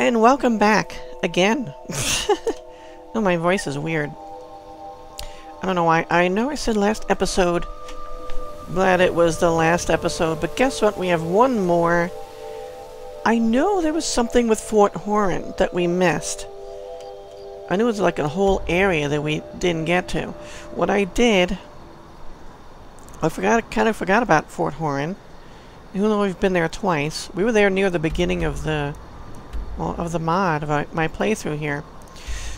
And welcome back again. oh, my voice is weird. I don't know why. I know I said last episode that it was the last episode, but guess what? We have one more. I know there was something with Fort Horunn that we missed. I knew it was like a whole area that we didn't get to. What I did, I forgot, kind of forgot about Fort Horunn. Even though we've been there twice, we were there near the beginning of the, well, of the mod of my playthrough here.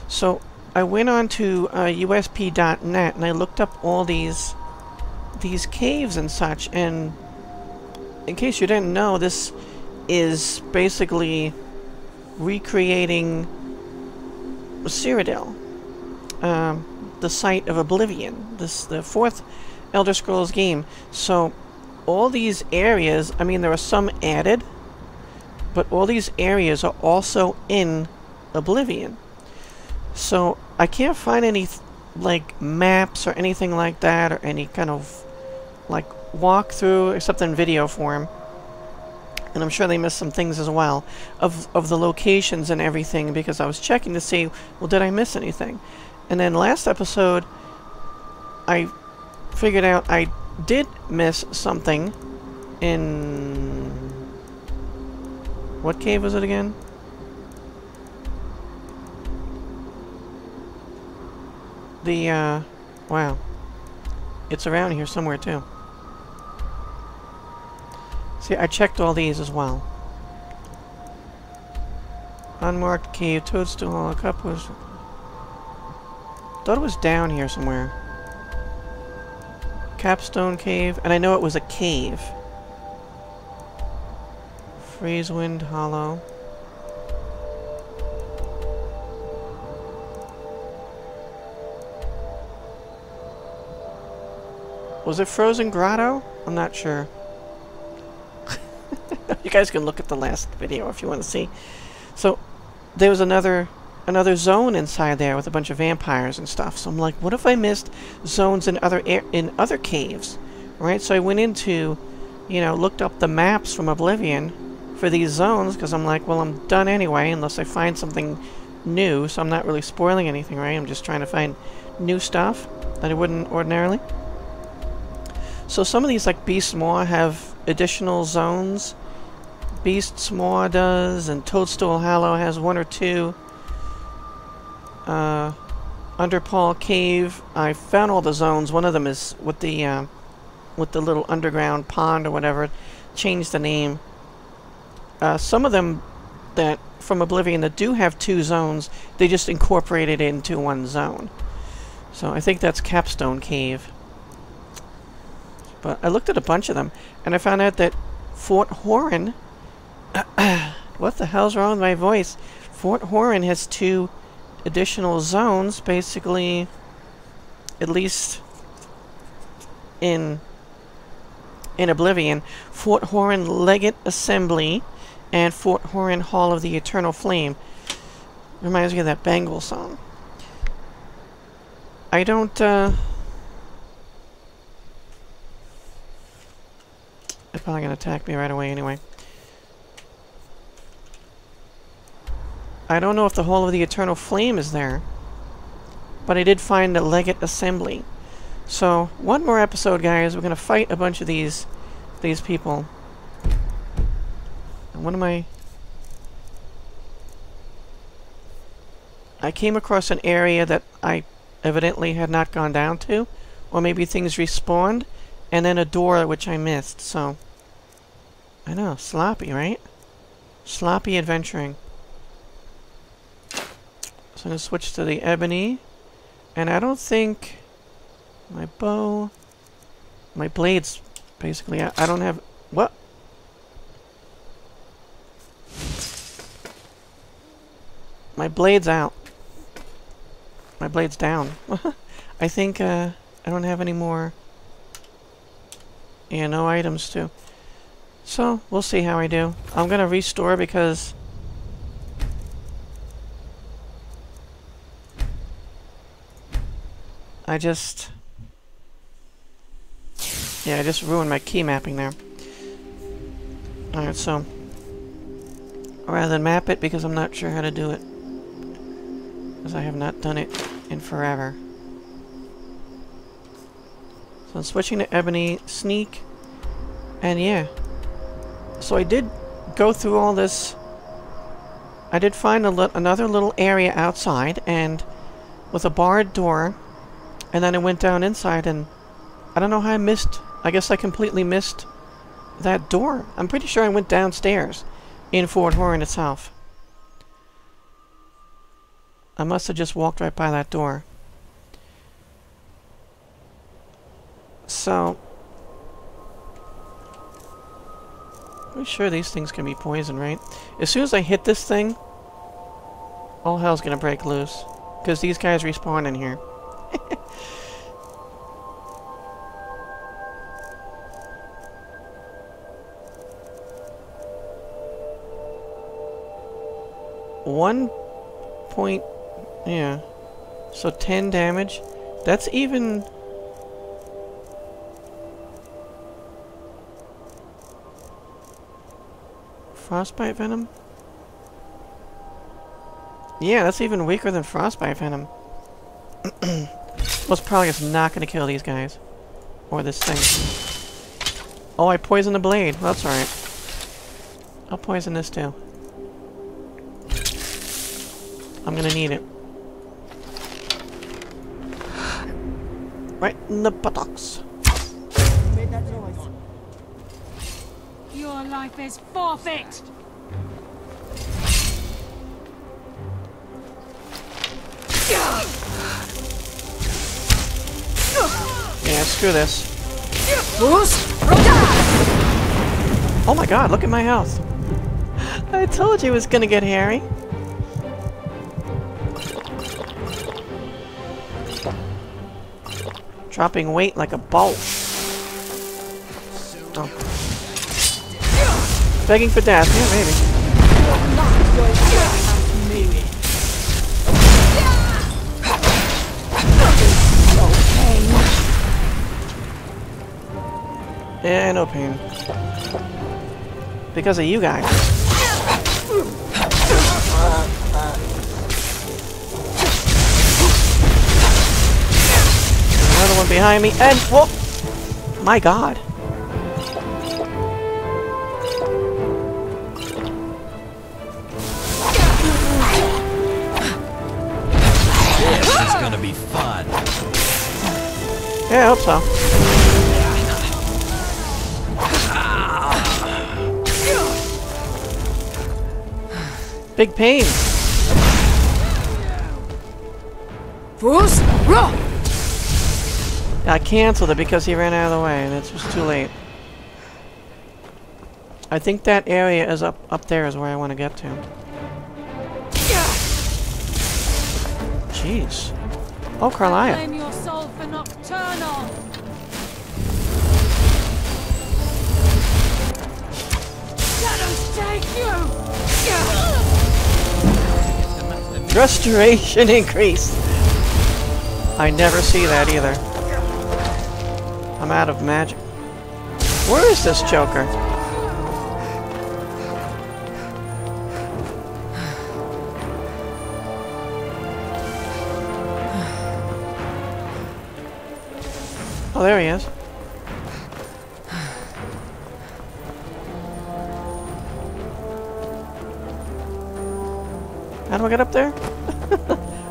So I went on to uh, USP.net and I looked up all these, these caves and such. And in case you didn't know, this is basically recreating Cyrodiil, um, the site of Oblivion, this the fourth Elder Scrolls game. So all these areas, I mean, there are some added, but all these areas are also in Oblivion. So I can't find any like maps or anything like that, or any kind of like walkthrough, except in video form and I'm sure they missed some things as well, of, of the locations and everything, because I was checking to see, well, did I miss anything? And then last episode, I figured out I did miss something in... What cave was it again? The, uh, wow. It's around here somewhere, too. See, I checked all these as well. Unmarked cave, toadstool, a cup was... Thought it was down here somewhere. Capstone cave, and I know it was a cave. Freezewind Hollow. Was it Frozen Grotto? I'm not sure. you guys can look at the last video if you want to see. So there was another another zone inside there with a bunch of vampires and stuff. So I'm like, what if I missed zones in other in other caves, right? So I went into, you know, looked up the maps from Oblivion for these zones because I'm like, well, I'm done anyway unless I find something new. So I'm not really spoiling anything, right? I'm just trying to find new stuff that I wouldn't ordinarily. So some of these, like Beast Maw, have additional zones Beast's Maw does, and Toadstool Hollow has one or two. Uh, Underpall Cave, I found all the zones. One of them is with the, uh, with the little underground pond or whatever. Changed the name. Uh, some of them that from Oblivion that do have two zones, they just incorporate it into one zone. So I think that's Capstone Cave. But I looked at a bunch of them, and I found out that Fort Horunn what the hell's wrong with my voice? Fort Horunn has two additional zones, basically, at least in in Oblivion. Fort Horunn Legate Assembly and Fort Horunn Hall of the Eternal Flame. Reminds me of that Bangles song. I don't, uh... They're probably gonna attack me right away anyway. I don't know if the Hall of the Eternal Flame is there. But I did find the Legate Assembly. So, one more episode, guys. We're going to fight a bunch of these these people. What am I... I came across an area that I evidently had not gone down to. Or maybe things respawned. And then a door which I missed, so... I know, sloppy, right? Sloppy adventuring. So I'm going to switch to the ebony. And I don't think my bow, my blades, basically, I, I don't have, what? My blade's out. My blade's down. I think uh, I don't have any more. Yeah, no items too. So, we'll see how I do. I'm going to restore because I just... Yeah, I just ruined my key mapping there. Alright, so... rather than map it because I'm not sure how to do it. Because I have not done it in forever. So I'm switching to Ebony Sneak. And yeah. So I did go through all this. I did find a li another little area outside and with a barred door. And then I went down inside and I don't know how I missed. I guess I completely missed that door. I'm pretty sure I went downstairs in Fort Horunn itself. I must have just walked right by that door. So... I'm sure these things can be poison, right? As soon as I hit this thing, all hell's gonna break loose. Because these guys respawn in here. One point... Yeah. So 10 damage. That's even... Frostbite Venom? Yeah, that's even weaker than Frostbite Venom. well, probably just not going to kill these guys. Or this thing. Oh, I poisoned the blade. Well, that's alright. I'll poison this too. I'm gonna need it. Right in the buttocks. Made that noise. Your life is forfeit! Yeah, screw this. Oh my god, look at my health. I told you it was gonna get hairy. Dropping weight like a bolt. Oh. Begging for death, yeah, maybe. Yeah, no pain. Because of you guys. Behind me, and whoa! My god. This is gonna be fun. Yeah, I hope so. Big pain. I canceled it because he ran out of the way and it was too late. I think that area is up up there is where I want to get to. Jeez. Oh, Karliah. Claim your soul for Nocturnal! Shadows take you! Restoration increase. I never see that either. I'm out of magic. Where is this Joker? Oh, there he is. How do I get up there?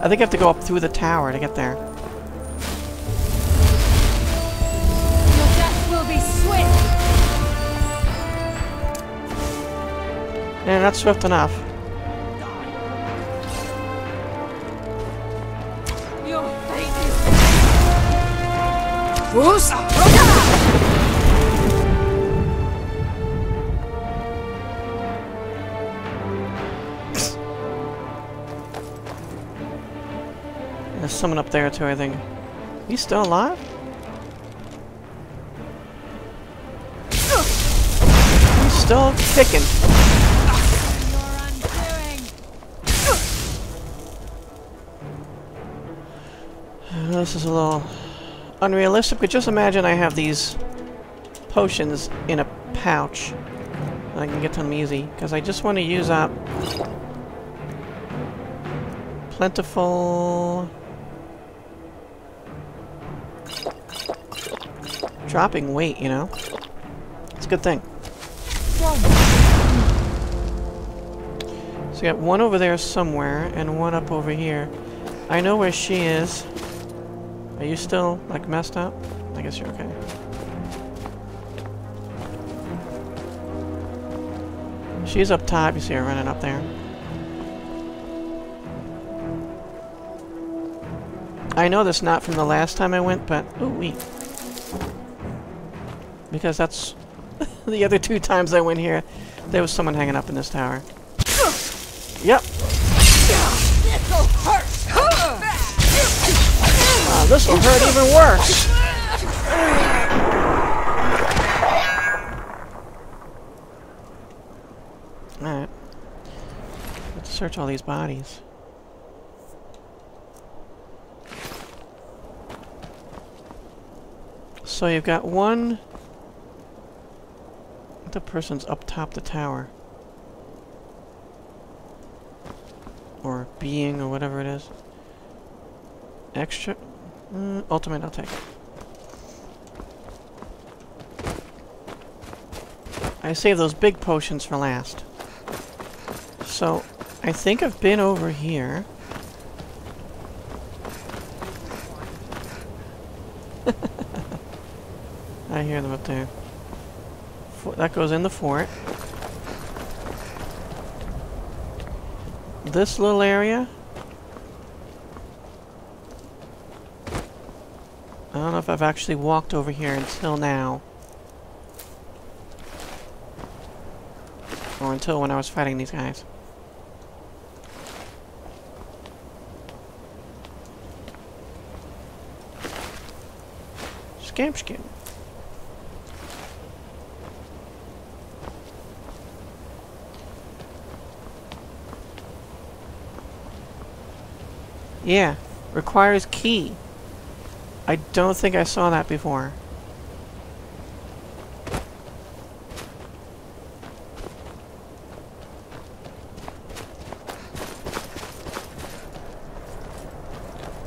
I think I have to go up through the tower to get there. Yeah, not swift enough. Is... There's someone up there too, I think. He's still alive? He's still kicking. This is a little unrealistic, but just imagine I have these potions in a pouch. I can get to them easy, because I just want to use up plentiful dropping weight, you know? It's a good thing. So you got one over there somewhere, and one up over here. I know where she is. Are you still, like, messed up? I guess you're okay. She's up top, you see her running up there. I know this not from the last time I went, but... Ooh, wait. Because that's... the other two times I went here, there was someone hanging up in this tower. Yep. Ah, this'll hurt even worse. Alright. Let's search all these bodies. So you've got one... The person's up top the tower. Or being, or whatever it is. Extra... Mm, ultimate, I'll take. I saved those big potions for last. So, I think I've been over here. I hear them up there. That goes in the fort. This little area. I don't know I've actually walked over here until now. Or until when I was fighting these guys. Scamp skin. Yeah, requires key. I don't think I saw that before.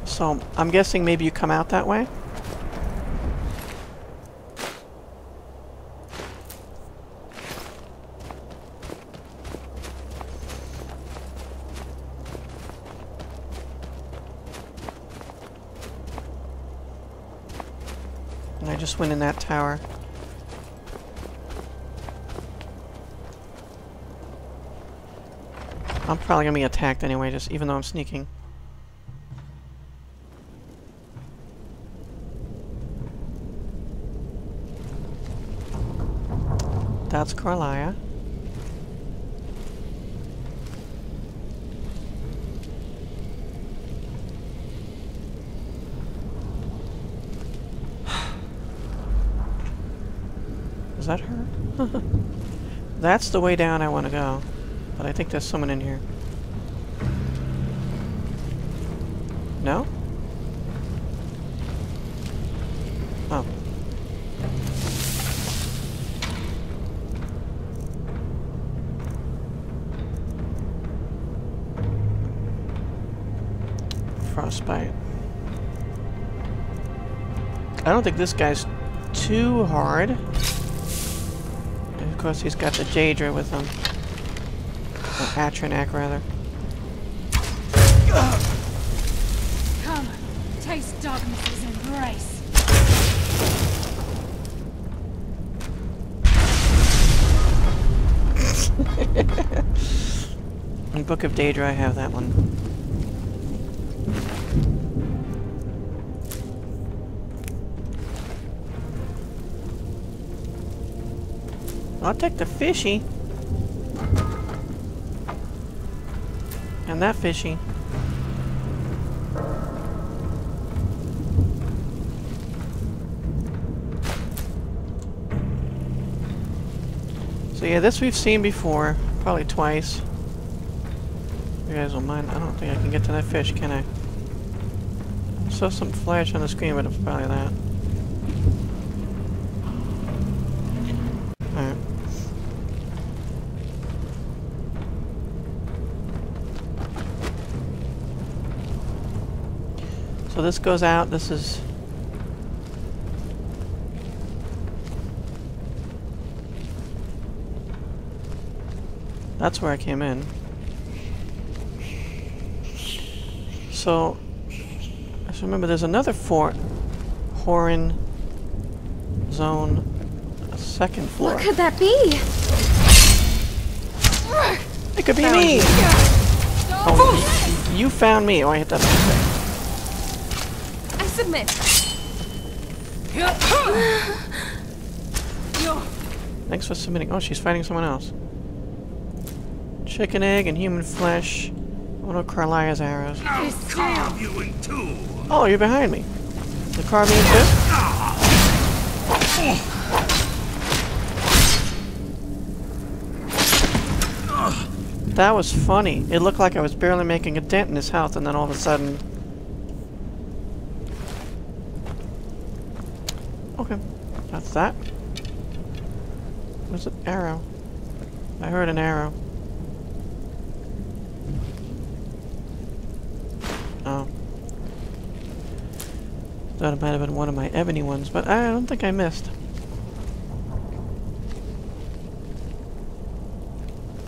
So, I'm guessing maybe you come out that way? And I just went in that tower. I'm probably gonna be attacked anyway, just even though I'm sneaking. That's Karliah. Is that her? That's the way down I want to go. But I think there's someone in here. No? Oh. Frostbite. I don't think this guy's too hard. Of course, he's got the Daedra with him. Or Atronach, rather. Darkness's embrace. In Book of Daedra, I have that one. I'll take the fishy. And that fishy. So yeah, this we've seen before, probably twice. You guys will mind, I don't think I can get to that fish, can I? I saw some flash on the screen, but it's probably that. Alright. So this goes out, this is That's where I came in. So, just remember there's another fort, Horunn Zone, a second floor. What could that be? It could be me! Oh, you found me. Oh, I hit that mistake. I submit. Thanks for submitting. Oh, she's fighting someone else. Chicken egg and human flesh. One of Karliah's arrows. Carve you in two. Oh, you're behind me. The car being too? That was funny. It looked like I was barely making a dent in his health, and then all of a sudden... Okay. That's that. Where's an arrow? I heard an arrow. Thought it might have been one of my ebony ones, but I don't think I missed.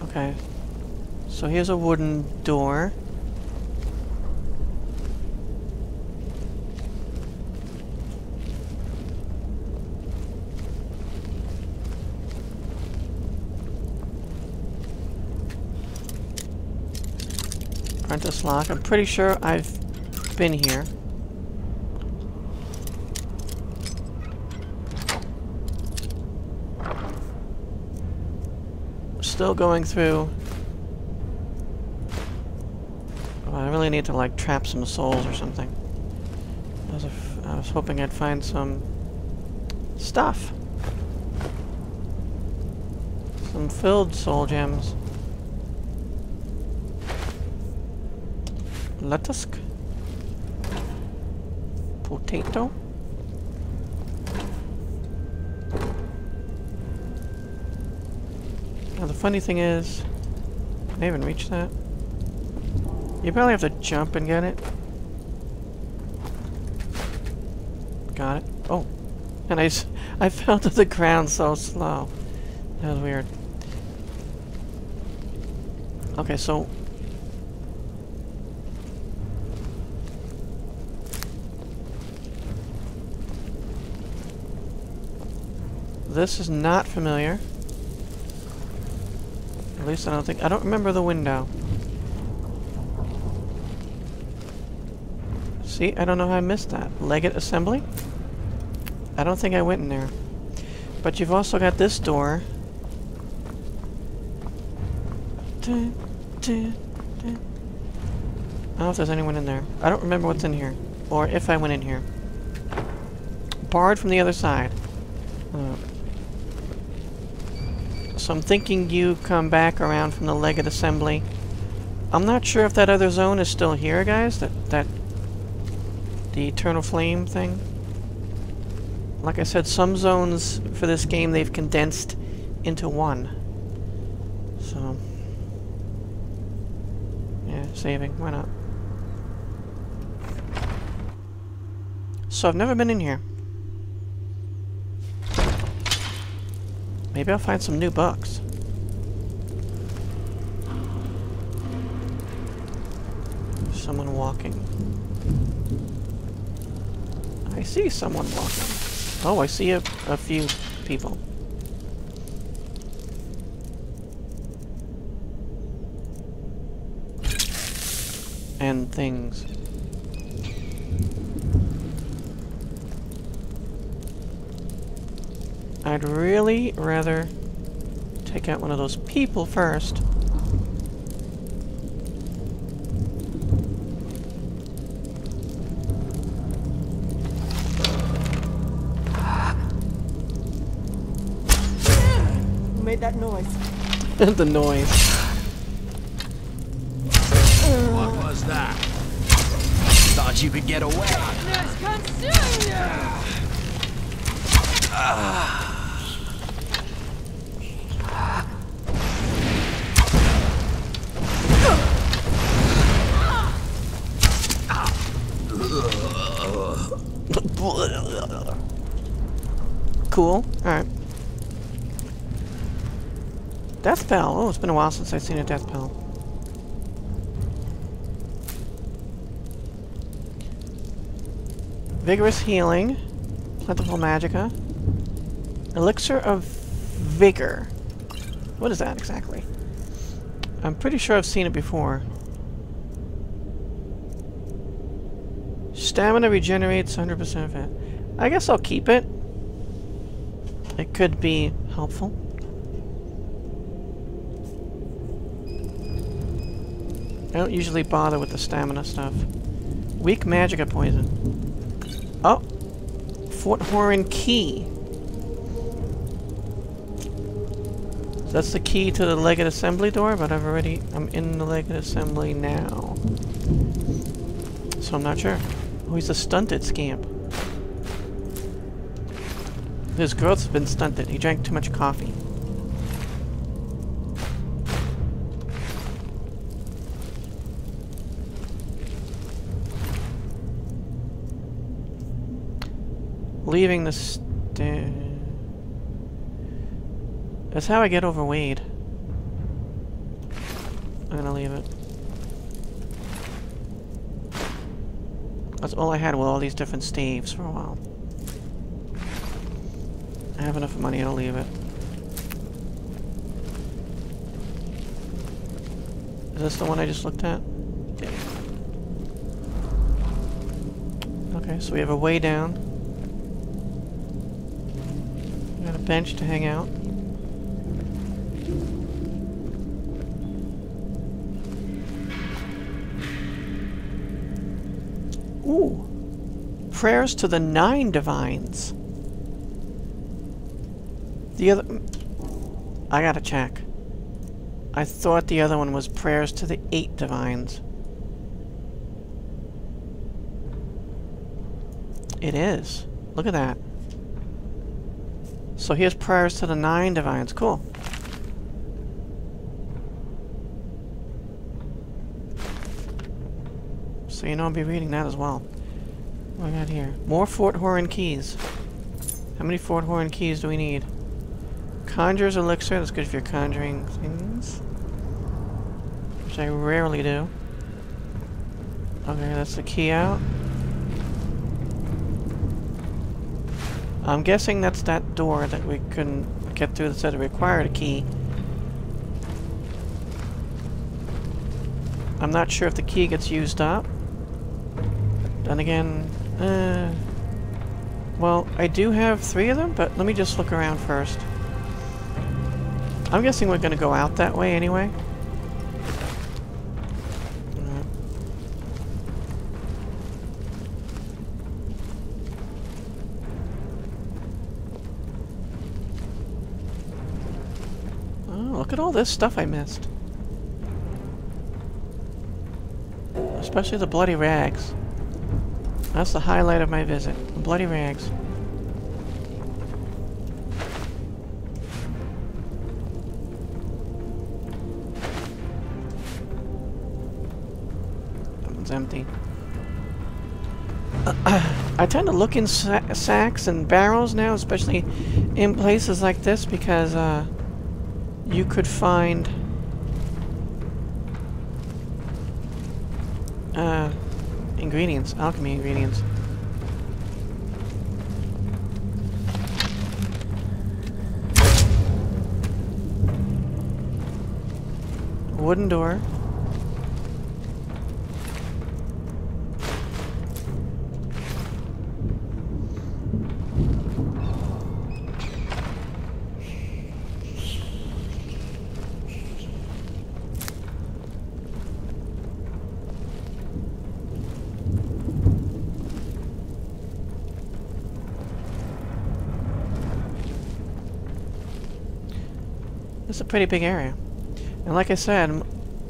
Okay. So here's a wooden door. Apprentice lock. I'm pretty sure I've been here. Still going through. Oh, I really need to like trap some souls or something. I was, I was hoping I'd find some stuff. Some filled soul gems. Lettuce. Potato. Funny thing is, can I even reach that? You probably have to jump and get it. Got it. Oh, and I, I fell to the ground so slow. That was weird. Okay, so This is not familiar. At least I don't think... I don't remember the window. See? I don't know how I missed that. Legate Assembly? I don't think I went in there. But you've also got this door. I don't know if there's anyone in there. I don't remember what's in here. Or if I went in here. Barred from the other side. Uh, so I'm thinking you come back around from the Legate Assembly. I'm not sure if that other zone is still here, guys. That that the Eternal Flame thing. Like I said, some zones for this game they've condensed into one. So yeah, saving. Why not? So I've never been in here. Maybe I'll find some new books. Someone walking. I see someone walking. Oh, I see a, a few people. And things. I'd really rather take out one of those people first. Who made that noise? the noise. What was that? Thought you could get away. Cool. Alright. Death Bell. Oh, it's been a while since I've seen a Death Bell. Vigorous Healing. Plentiful Magica. Elixir of Vigor. What is that exactly? I'm pretty sure I've seen it before. Stamina regenerates 100% of it. I guess I'll keep it. It could be helpful. I don't usually bother with the stamina stuff. Weak magica poison. Oh! Fort Horunn key. That's the key to the Legate Assembly door, but I've already... I'm in the Legate Assembly now. So I'm not sure. Oh, he's a stunted scamp. His growth's been stunted. He drank too much coffee. Leaving the sta- That's how I get over Wade. I'm gonna leave it. That's all I had with all these different staves for a while. I have enough money, I'll leave it. Is this the one I just looked at? Yeah. Okay, so we have a way down. We got a bench to hang out. Ooh. Prayers to the Nine Divines. The other... I gotta check. I thought the other one was Prayers to the Eight Divines. It is. Look at that. So here's Prayers to the Nine Divines. Cool. So you know I'll be reading that as well. What I got here? More Fort Horunn keys. How many Fort Horunn keys do we need? Conjurer's Elixir, that's good if you're conjuring things. Which I rarely do. Okay, that's the key out. I'm guessing that's that door that we couldn't get through that said it required a key. I'm not sure if the key gets used up. Then again, uh, well, I do have three of them, but let me just look around first. I'm guessing we're gonna go out that way anyway. Oh, look at all this stuff I missed. Especially the bloody rags. That's the highlight of my visit. The bloody rags. I tend to look in sa sacks and barrels now, especially in places like this, because uh, you could find uh, ingredients, alchemy ingredients. Wooden door. It's a pretty big area. And like I said,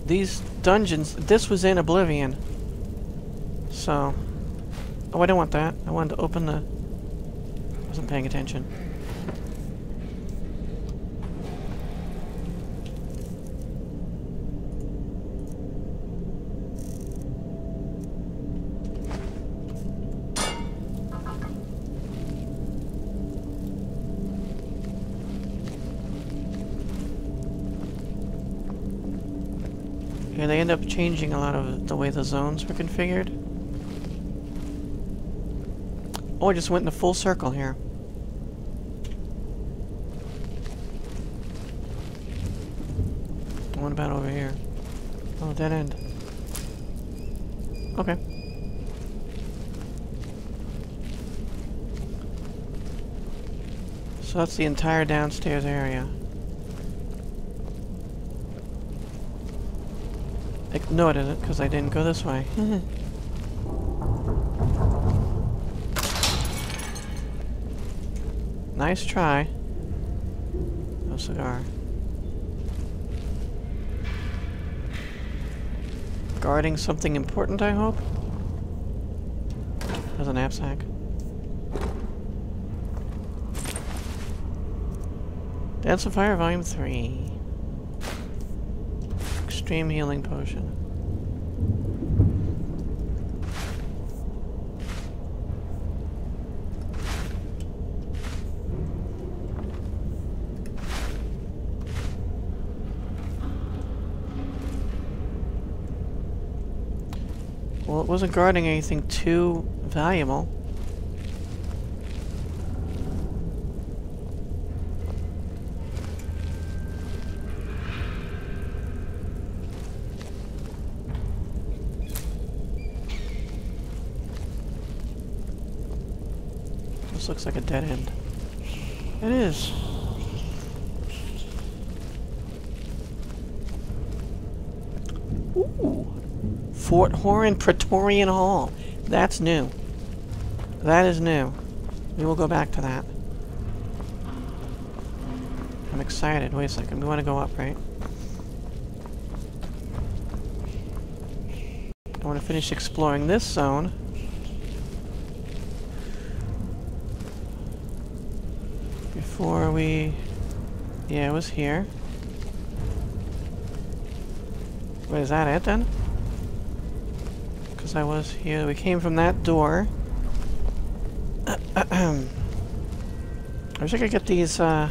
these dungeons, this was in Oblivion. So, oh, I don't want that. I wanted to open the, wasn't paying attention. Changing a lot of the way the zones were configured. Oh, I just went in a full circle here. What about over here? Oh, dead end. Okay. So that's the entire downstairs area. Like, no, I didn't, because I didn't go this way. Mm-hmm. nice try. No cigar. Guarding something important, I hope? There's a knapsack. Dance of Fire Volume 3. Extreme Healing Potion. Well, it wasn't guarding anything too valuable. This looks like a dead end. It is. Ooh. Fort Horunn Praetorian Hall. That's new. That is new. We will go back to that. I'm excited. Wait a second. We want to go up, right? I want to finish exploring this zone. Before we... Yeah, it was here. Wait, is that it then? Because I was here. We came from that door. I wish I could get these, uh,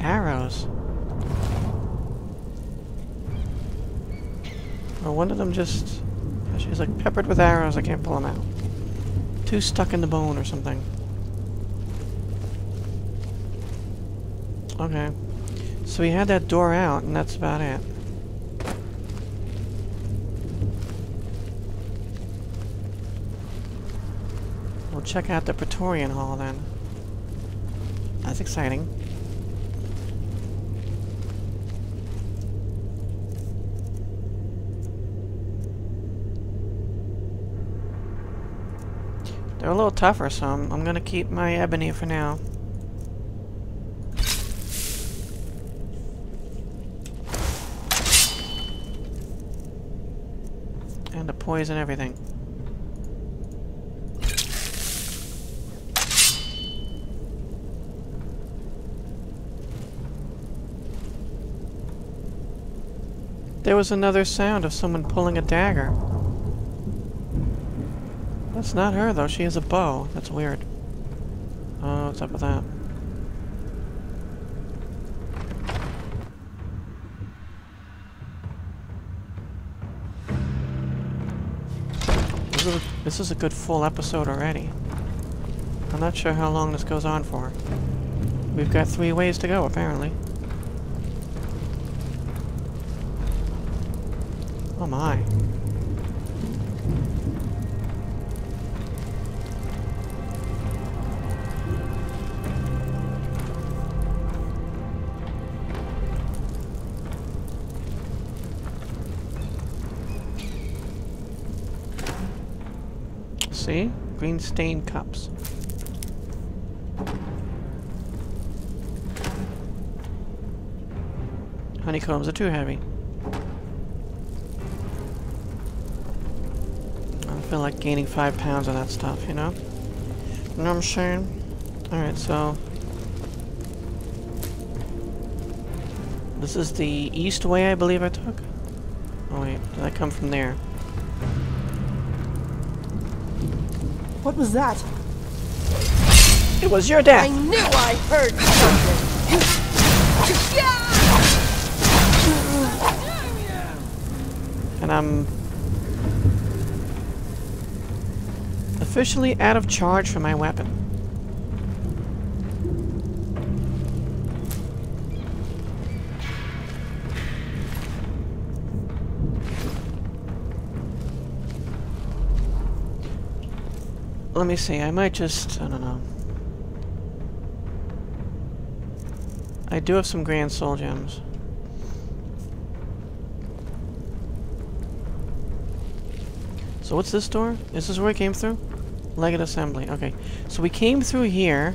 arrows. Or one of them just... She's like peppered with arrows. I can't pull them out. Two stuck in the bone or something. Okay. So we had that door out, and that's about it. We'll check out the Praetorian Hall then. That's exciting. They're a little tougher, so I'm, I'm gonna keep my ebony for now. Poison everything. There was another sound of someone pulling a dagger. That's not her, though. She has a bow. That's weird. Oh, what's up with that? This is, a, good full episode already. I'm not sure how long this goes on for. We've got three ways to go, apparently. Oh my. See? Green stained cups. Honeycombs are too heavy. I feel like gaining five pounds on that stuff, you know? You know what I'm saying? Alright, so... This is the east way I believe I took? Oh wait, did I come from there? What was that? It was your dad. I knew I heard something. And I'm officially out of charge for my weapon. Let me see, I might just, I don't know. I do have some grand soul gems. So what's this door? Is this where we came through? Legate Assembly. Okay. So we came through here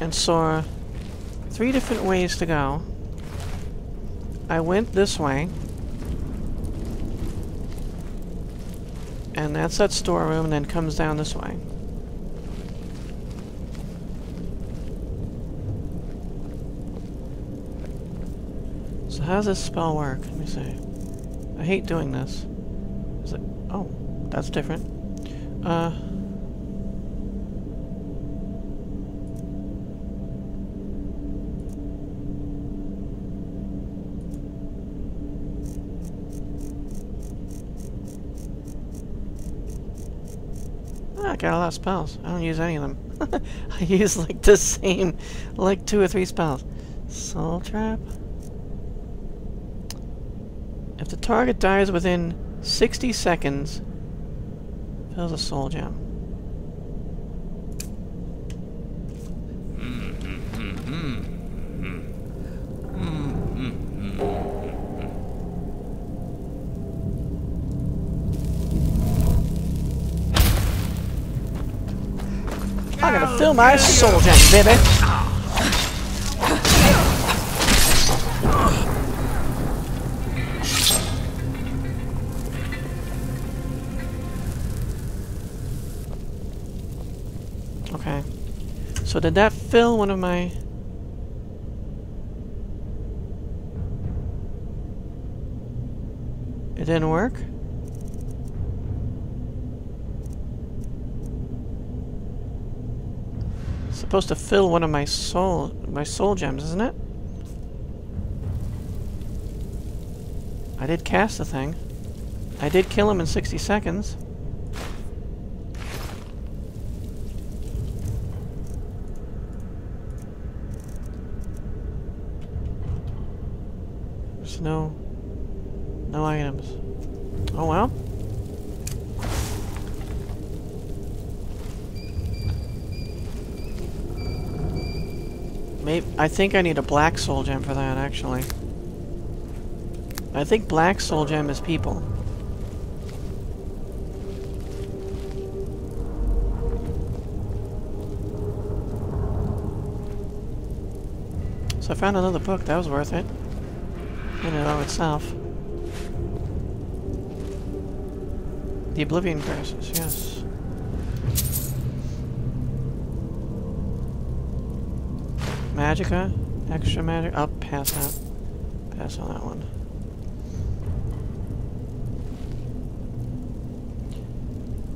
and saw three different ways to go. I went this way. And that's that storeroom and then comes down this way. So how does this spell work? Let me see. I hate doing this. Is it? Oh, that's different. Uh. Got a lot of spells. I don't use any of them. I use like the same, like two or three spells. Soul Trap. If the target dies within 60 seconds, fills a soul gem. Fill my soul gem, baby. Okay. So did that fill one of my... It didn't work? Supposed to fill one of my soul my soul gems, isn't it? I did cast the thing. I did kill him in 60 seconds. There's no items. Oh well. Maybe, I think I need a black soul gem for that, actually. I think black soul gem is people. So I found another book, that was worth it. In and of itself. The Oblivion Curses, yes. Magicka? Extra magic? I'll pass that. Pass on that one.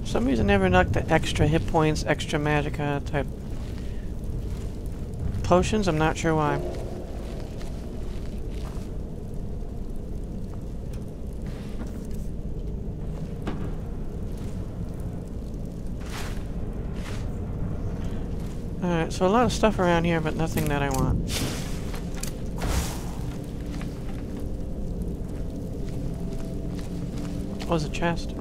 For some reason never knocked the extra hit points, extra magicka type potions, I'm not sure why. Alright, so a lot of stuff around here, but nothing that I want. Oh, there's a chest.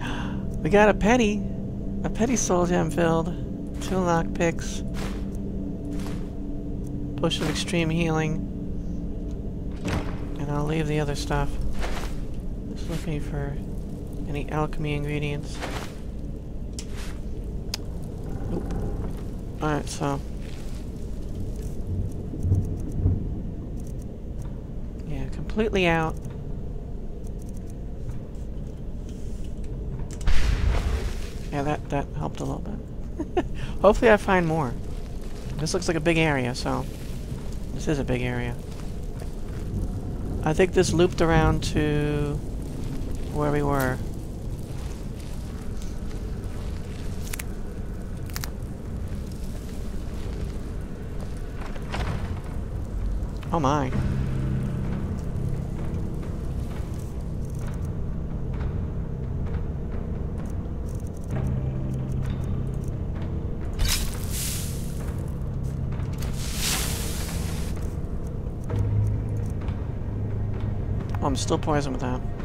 We got a petty. A petty soul gem filled. Two lockpicks. Potion of extreme healing. And I'll leave the other stuff. Just looking for any alchemy ingredients. Alright, so. Yeah, completely out. Yeah, that, that helped a little bit. Hopefully I find more. This looks like a big area, so... This is a big area. I think this looped around to... where we were. Oh my. Oh, I'm still poisoned with that.